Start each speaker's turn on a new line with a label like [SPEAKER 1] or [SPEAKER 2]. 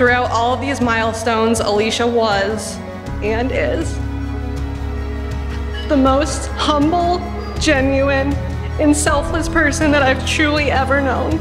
[SPEAKER 1] Throughout all of these milestones, Alyssia was and is the most humble, genuine, and selfless person that I've truly ever known.